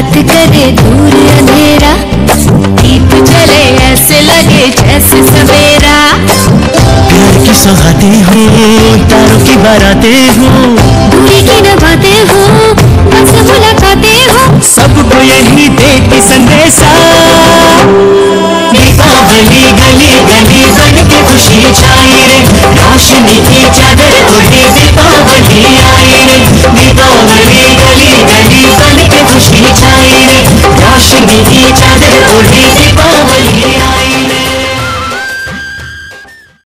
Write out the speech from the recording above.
रात करे दूर अंधेरा। दीप जले ऐसे लगे जैसे सवेरा। प्यार की सौगातें हो तारों की बारातें हो। दूरी की नभाते हो बस मुलाकाते हो। सबको यही दे के संदेशा। दीपावली गली गली बन के खुशी with each other